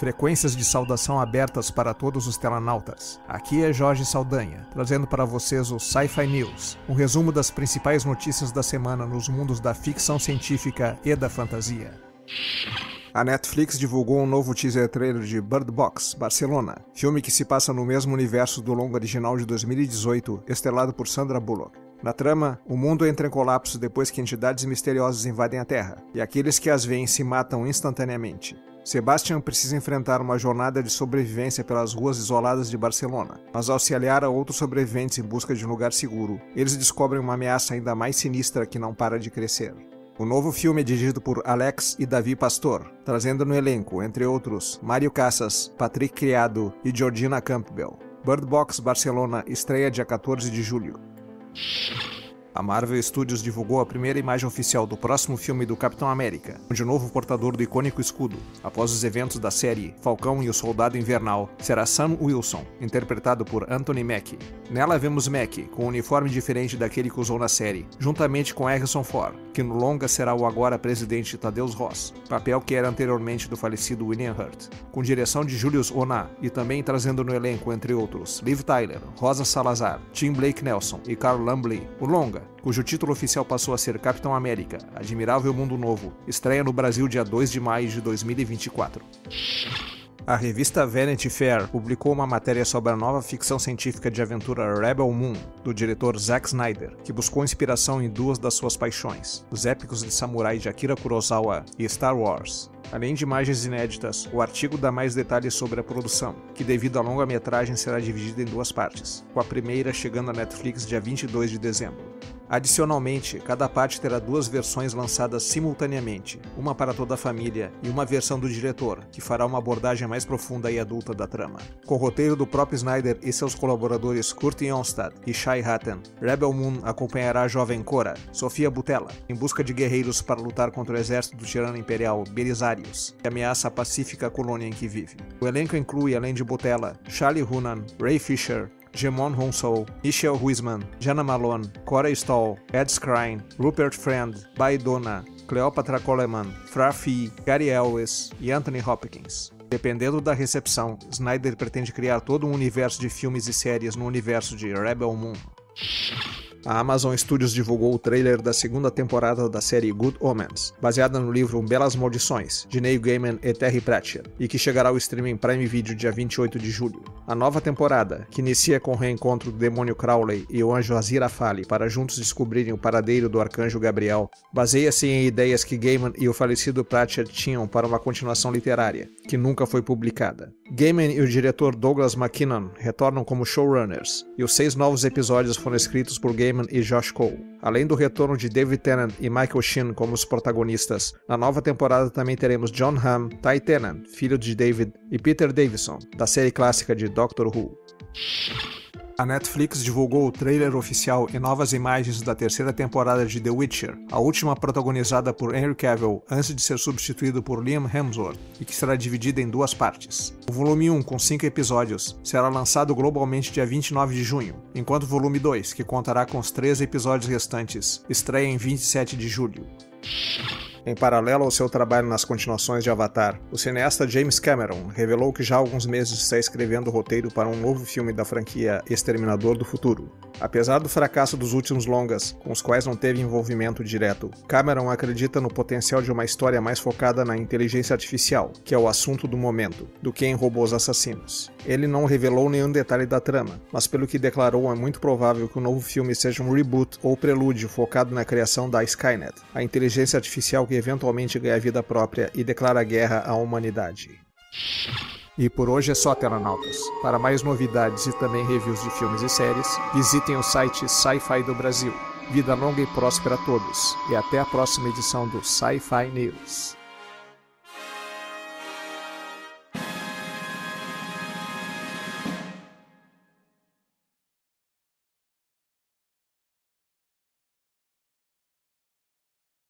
Frequências de saudação abertas para todos os telenautas. Aqui é Jorge Saldanha, trazendo para vocês o Sci-Fi News, um resumo das principais notícias da semana nos mundos da ficção científica e da fantasia. A Netflix divulgou um novo teaser trailer de Bird Box Barcelona, filme que se passa no mesmo universo do longo original de 2018, estelado por Sandra Bullock. Na trama, o mundo entra em colapso depois que entidades misteriosas invadem a Terra, e aqueles que as veem se matam instantaneamente. Sebastian precisa enfrentar uma jornada de sobrevivência pelas ruas isoladas de Barcelona, mas ao se aliar a outros sobreviventes em busca de um lugar seguro, eles descobrem uma ameaça ainda mais sinistra que não para de crescer. O novo filme é dirigido por Alex e Davi Pastor, trazendo no elenco, entre outros, Mário Casas, Patrick Criado e Georgina Campbell. Bird Box Barcelona estreia dia 14 de julho. A Marvel Studios divulgou a primeira imagem oficial do próximo filme do Capitão América, onde o novo portador do icônico escudo, após os eventos da série Falcão e o Soldado Invernal, será Sam Wilson, interpretado por Anthony Mackie. Nela vemos Mackie, com um uniforme diferente daquele que usou na série, juntamente com Harrison Ford, que no longa será o agora presidente Tadeusz Ross, papel que era anteriormente do falecido William Hurt. Com direção de Julius Ona e também trazendo no elenco, entre outros, Liv Tyler, Rosa Salazar, Tim Blake Nelson e Carl Lumbly, o longa, cujo título oficial passou a ser Capitão América, Admirável Mundo Novo, estreia no Brasil dia 2 de maio de 2024. A revista Vanity Fair publicou uma matéria sobre a nova ficção científica de aventura Rebel Moon, do diretor Zack Snyder, que buscou inspiração em duas das suas paixões, os épicos de samurai de Akira Kurosawa e Star Wars. Além de imagens inéditas, o artigo dá mais detalhes sobre a produção, que devido à longa-metragem será dividida em duas partes, com a primeira chegando à Netflix dia 22 de dezembro. Adicionalmente, cada parte terá duas versões lançadas simultaneamente, uma para toda a família e uma versão do diretor, que fará uma abordagem mais profunda e adulta da trama. Com o roteiro do próprio Snyder e seus colaboradores Kurt Onstad e Shai Hatton, Rebel Moon acompanhará a jovem Cora, Sofia Butella, em busca de guerreiros para lutar contra o exército do tirano imperial Belisarius, que ameaça a pacífica colônia em que vive. O elenco inclui, além de Butella, Charlie Hunnam, Ray Fisher, Jemon Honsou, Michelle Huisman, Jana Malone, Cora Stoll, Ed Skrein, Rupert Friend, Bai Dona, Cleopatra Coleman, Frafi, Gary Elwes e Anthony Hopkins. Dependendo da recepção, Snyder pretende criar todo um universo de filmes e séries no universo de Rebel Moon. A Amazon Studios divulgou o trailer da segunda temporada da série Good Omens, baseada no livro Belas Maldições, de Neil Gaiman e Terry Pratchett, e que chegará ao streaming Prime Video dia 28 de julho. A nova temporada, que inicia com o reencontro do demônio Crowley e o anjo Aziraphale para juntos descobrirem o paradeiro do arcanjo Gabriel, baseia-se em ideias que Gaiman e o falecido Pratchett tinham para uma continuação literária, que nunca foi publicada. Gaiman e o diretor Douglas McKinnon retornam como showrunners, e os seis novos episódios foram escritos por Gaiman e Josh Cole. Além do retorno de David Tennant e Michael Sheen como os protagonistas, na nova temporada também teremos John Hamm, Ty Tennant, filho de David, e Peter Davison, da série clássica de Doctor Who. A Netflix divulgou o trailer oficial e novas imagens da terceira temporada de The Witcher, a última protagonizada por Henry Cavill antes de ser substituído por Liam Hemsworth, e que será dividida em duas partes. O volume 1, com 5 episódios, será lançado globalmente dia 29 de junho, enquanto o volume 2, que contará com os três episódios restantes, estreia em 27 de julho. Em paralelo ao seu trabalho nas continuações de Avatar, o cineasta James Cameron revelou que já há alguns meses está escrevendo o roteiro para um novo filme da franquia Exterminador do Futuro. Apesar do fracasso dos últimos longas, com os quais não teve envolvimento direto, Cameron acredita no potencial de uma história mais focada na inteligência artificial, que é o assunto do momento, do que em robôs assassinos. Ele não revelou nenhum detalhe da trama, mas pelo que declarou é muito provável que o novo filme seja um reboot ou prelúdio focado na criação da Skynet, a inteligência artificial que eventualmente ganha vida própria e declara guerra à humanidade. E por hoje é só, Telenautas. Para mais novidades e também reviews de filmes e séries, visitem o site Sci-Fi do Brasil. Vida longa e próspera a todos. E até a próxima edição do Sci-Fi News.